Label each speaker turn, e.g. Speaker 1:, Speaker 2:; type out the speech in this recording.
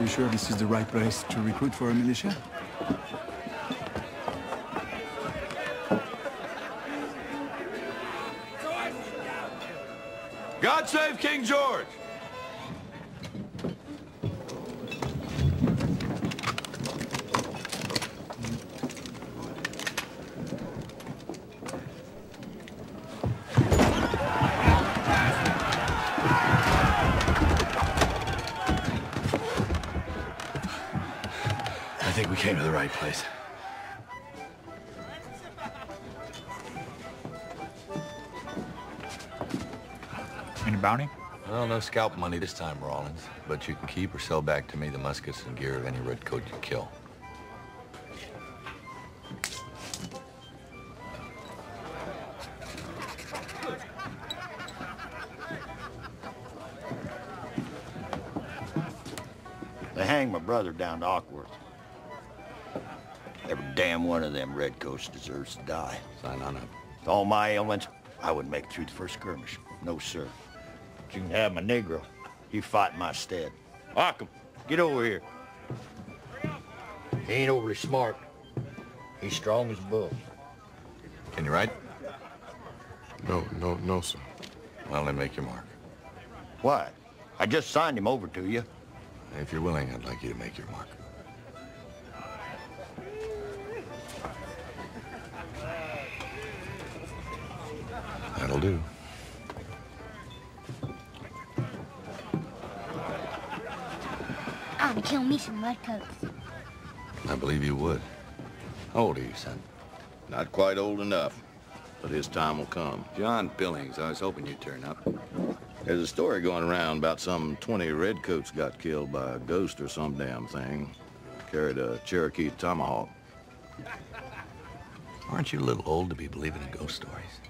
Speaker 1: You sure this is the right place to recruit for a militia?
Speaker 2: God save King George!
Speaker 3: I think we came to the right place.
Speaker 4: Any bounty?
Speaker 2: Well, no scalp money this time, Rawlins. But you can keep or sell back to me the muskets and gear of any redcoat you kill.
Speaker 5: They hanged my brother down to Awkworth. Every damn one of them redcoats deserves to die.
Speaker 2: Sign on up.
Speaker 5: With all my ailments, I wouldn't make it through the first skirmish. No, sir. But you can have my Negro. He fought in my stead. Occam, get over here. He ain't overly smart. He's strong as a bull.
Speaker 2: Can you write?
Speaker 6: No, no, no, sir.
Speaker 2: Well, then make your mark.
Speaker 5: What? I just signed him over to you.
Speaker 2: If you're willing, I'd like you to make your mark. That'll do.
Speaker 7: Ah, I'm gonna kill me some redcoats.
Speaker 2: I believe you would. How old are you, son?
Speaker 3: Not quite old enough, but his time will come.
Speaker 2: John Billings. I was hoping you'd turn up.
Speaker 3: There's a story going around about some 20 redcoats got killed by a ghost or some damn thing. Carried a Cherokee tomahawk.
Speaker 2: Aren't you a little old to be believing in ghost stories?